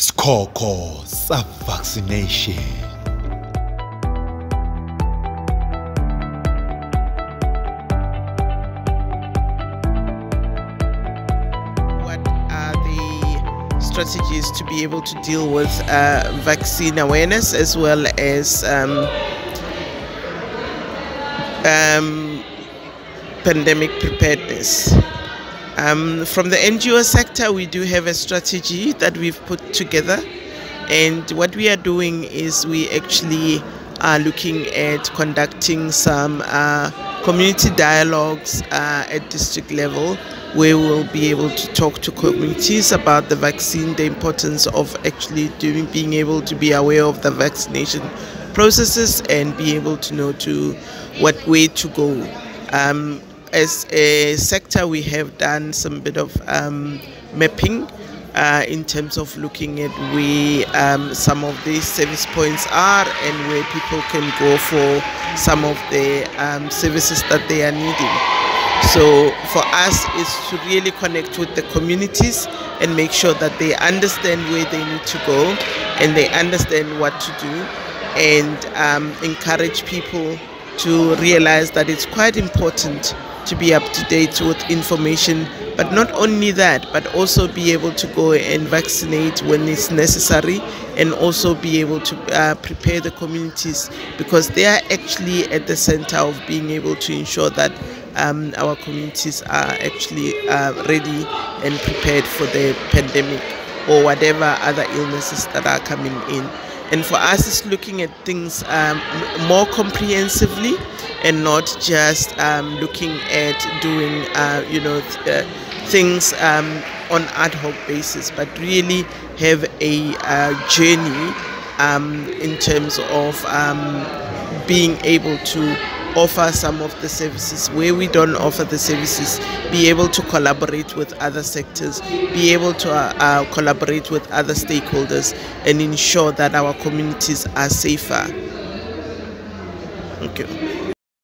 Skoko sa vaccination. what are the strategies to be able to deal with uh, vaccine awareness as well as um, um, pandemic preparedness. Um, from the NGO sector, we do have a strategy that we've put together, and what we are doing is we actually are looking at conducting some uh, community dialogues uh, at district level where we'll be able to talk to communities about the vaccine, the importance of actually doing, being able to be aware of the vaccination processes and be able to know to what way to go. Um, as a sector, we have done some bit of um, mapping uh, in terms of looking at where um, some of these service points are and where people can go for some of the um, services that they are needing. So for us, is to really connect with the communities and make sure that they understand where they need to go and they understand what to do and um, encourage people to realize that it's quite important to be up to date with information but not only that but also be able to go and vaccinate when it's necessary and also be able to uh, prepare the communities because they are actually at the center of being able to ensure that um, our communities are actually uh, ready and prepared for the pandemic or whatever other illnesses that are coming in and for us it's looking at things um, more comprehensively and not just um, looking at doing uh, you know th- uh, things um, on ad hoc basis but really have a uh, journey um, in terms of um, being able to offer some of the services where we don't offer the services be able to collaborate with other sectors be able to uh, uh, collaborate with other stakeholders and ensure that our communities are safer. Thank you